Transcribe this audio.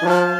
Bye.